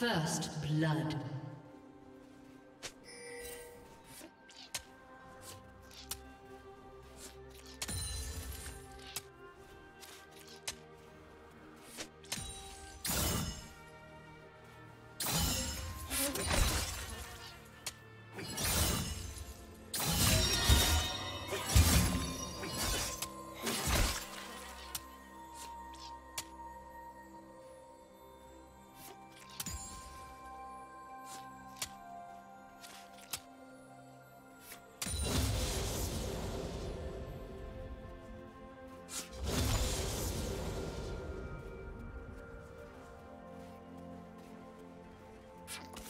First blood. Fuck.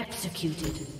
Executed.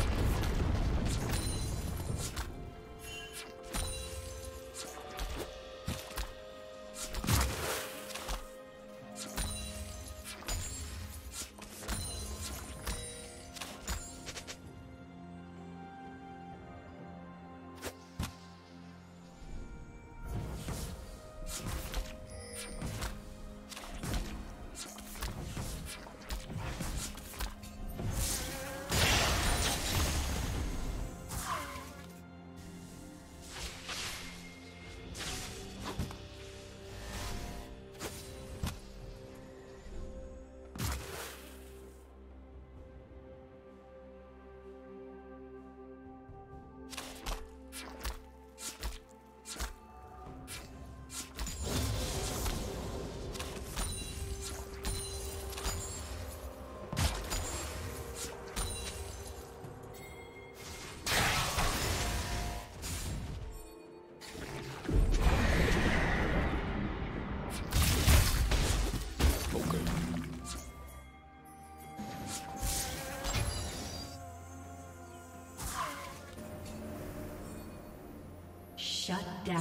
Shut down.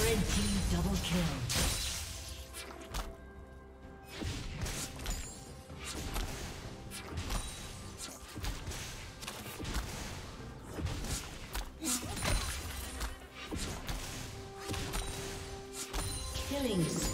Red team double kill. Killing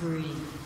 Killing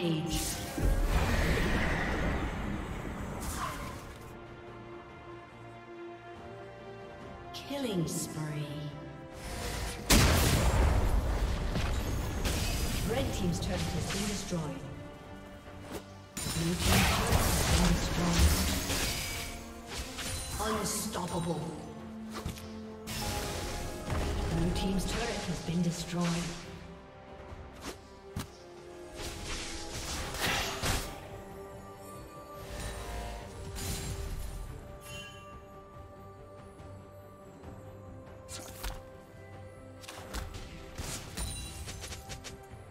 Rampage. Killing spree. Red Team's turret has been destroyed. Blue Team's turret has been destroyed. Unstoppable. Blue Team's turret has been destroyed.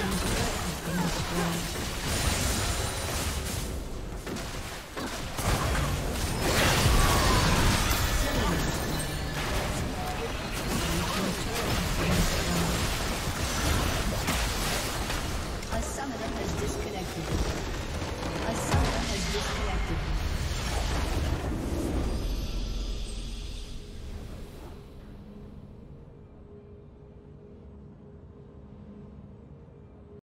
A